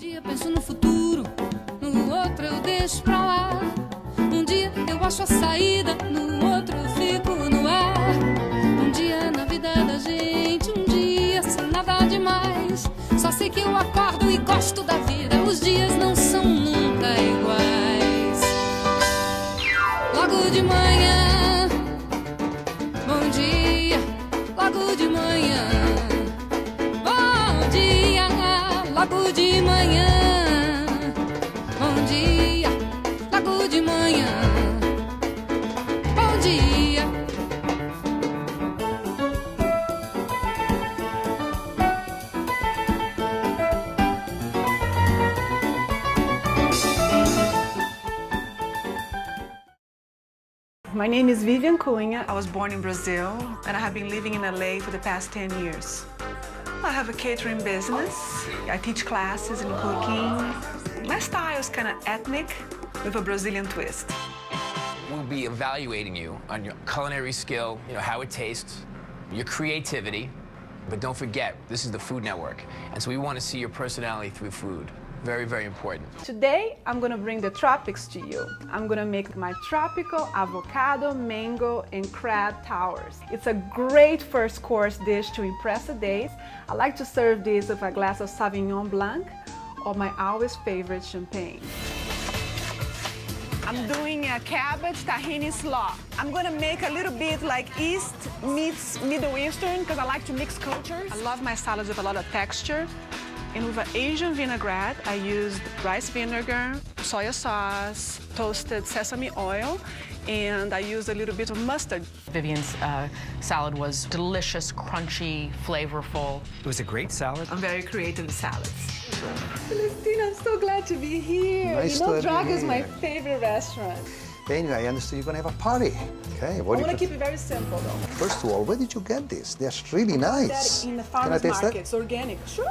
dia penso no futuro, no outro eu deixo pra lá. Um dia eu acho a saída, no outro eu fico no ar. Um dia na vida da gente, um dia sem nada demais. Só sei que eu acordo e gosto da vida, os dias de manhã. Bom dia. My name is Vivien Cunha. I was born in Brazil and I have been living in LA for the past 10 years. I have a catering business. I teach classes in cooking. My style is kind of ethnic with a Brazilian twist. We'll be evaluating you on your culinary skill, you know, how it tastes, your creativity. But don't forget, this is the Food Network. And so we want to see your personality through food. Very, very important. Today, I'm gonna bring the tropics to you. I'm gonna make my tropical avocado, mango, and crab towers. It's a great first course dish to impress the days. I like to serve this with a glass of Sauvignon Blanc or my always favorite champagne. I'm doing a cabbage tahini slaw. I'm gonna make a little bit like East meets Middle Eastern because I like to mix cultures. I love my salads with a lot of texture. And with an Asian vinaigrette, I used rice vinegar, soy sauce, toasted sesame oil, and I used a little bit of mustard. Vivien's uh, salad was delicious, crunchy, flavorful. It was a great salad. I'm very creative with salads. Celestino, I'm so glad to be here. Nice you know, to Drago is my favorite restaurant. Anyway, I understood you're gonna have a party. Okay, what I want to keep it very simple, though. First of all, where did you get this? They're really nice. In the farmer's market. that? It's organic. Sure.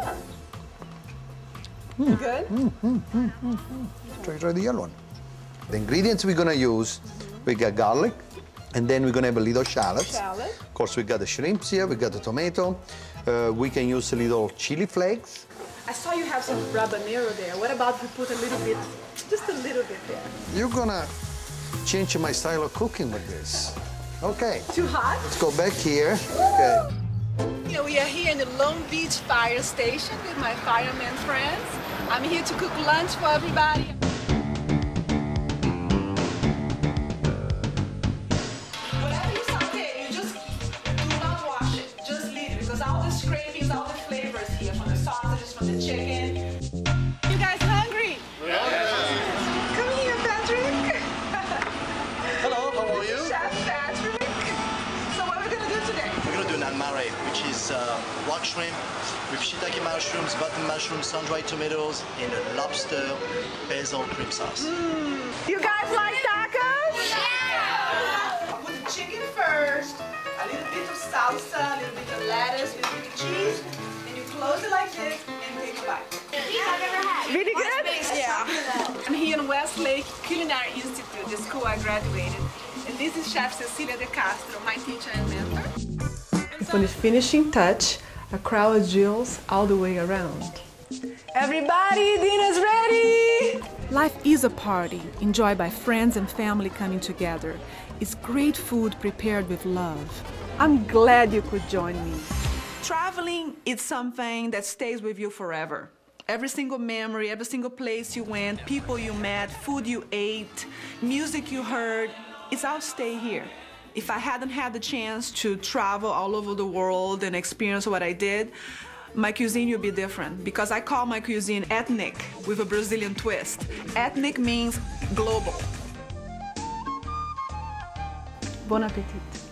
Hmm. Good? Hmm, hmm, hmm, try, try the yellow one. The ingredients we're gonna use, we got garlic, and then we're gonna have a little shallot. Shallot. Of course, we got the shrimps here, we got the tomato. Uh, we can use a little chili flakes. I saw you have some habanero there. What about we put a little bit, just a little bit there? You're gonna change my style of cooking with this. Okay, Too hot? let's go back here. Okay. You know, we are here in the Long Beach Fire Station with my fireman friends. I'm here to cook lunch for everybody. We're gonna do an almare, which is uh, rock shrimp with shiitake mushrooms, button mushrooms, sun-dried tomatoes, and a lobster basil cream sauce. You guys like tacos? Yeah! Put the chicken first, a little bit of salsa, a little bit of lettuce, a little bit of cheese, and you close it like this and take a bite. Really good? Yeah. I'm here in Westlake Culinary Institute, the school I graduated. And this is Chef Cecilia De Castro, my teacher and mentor. For the finishing touch, a crowd of jewels all the way around. Everybody, dinner's ready! Life is a party, enjoyed by friends and family coming together. It's great food prepared with love. I'm glad you could join me. Traveling is something that stays with you forever. Every single memory, every single place you went, people you met, food you ate, music you heard, it's all stay here. If I hadn't had the chance to travel all over the world and experience what I did, my cuisine would be different because I call my cuisine ethnic with a Brazilian twist. Ethnic means global. Bon appetit.